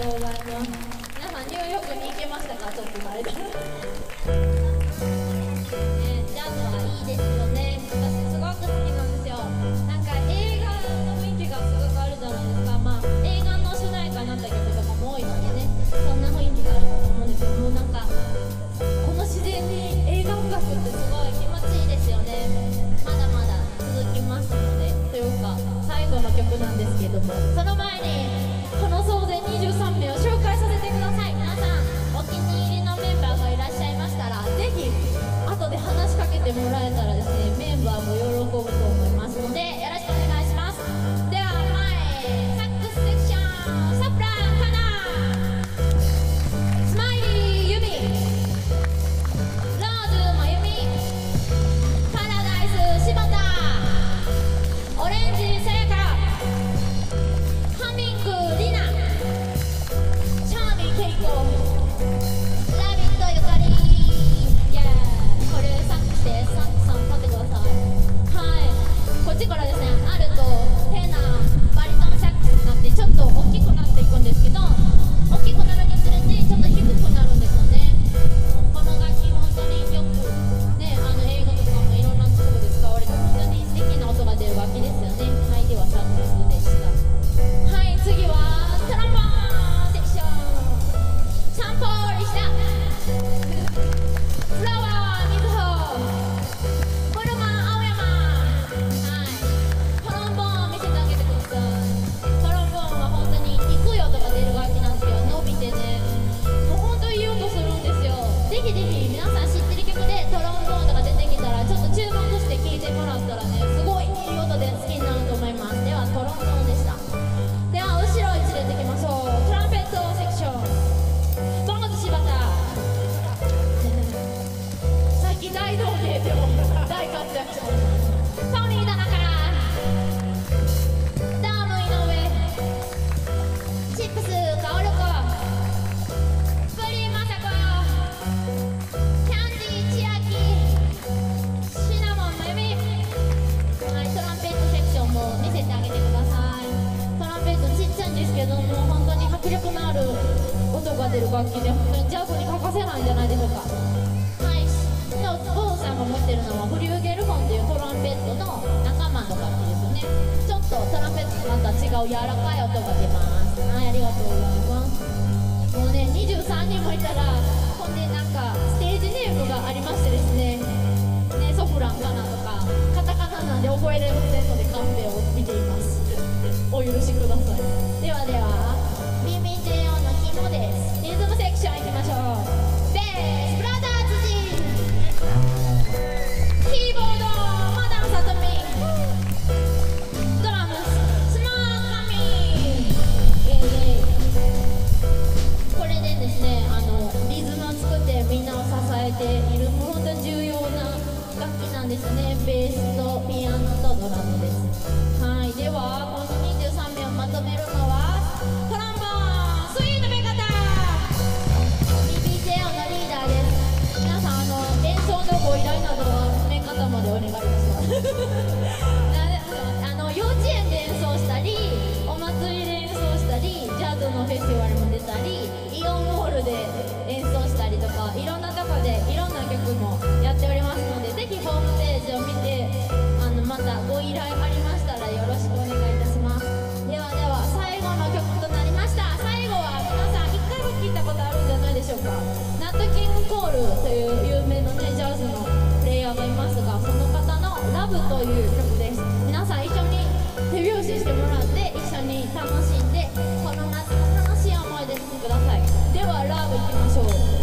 とうございます皆さんニューヨークに行けましたかちょっと慣れたねジャズはいいですよね私すごく好きなんですよなんか映画の雰囲気がすごくあるじゃないですかまあ映画の主題歌になった曲とかも多いのでねそんな雰囲気があると思うんですけどもうなんかこの自然に映画音楽ってすごい気持ちいいですよねまだまだ続きますのでというか最後の曲なんですけどもその前に大道芸でも大活躍しますトニー棚からダーム井上チップスカオルコプリマサコキャンディー千秋シナモンまゆみはいトランペットセクションも見せてあげてください。トランペットちっちゃいんですけどもう本当に迫力のある音が出る楽器で本当にジャズに欠かせないんじゃないでしょうか。さんが持ってるのはフリューゲルフォンっていうトランペットの仲間の楽器ですよねちょっとトランペットとまた違う柔らかい音が出ますはいありがとうございますもうね23人もいたらほんでなんかステージネームがありましてですねねソフランかなとかカタカナなんで覚えれませんのでカンペを見ていますお許しください。アノとドラムです。ブという曲です。皆さん一緒に手拍子してもらって一緒に楽しんでこの夏の楽しい思い出してください。では「ラブいきましょう。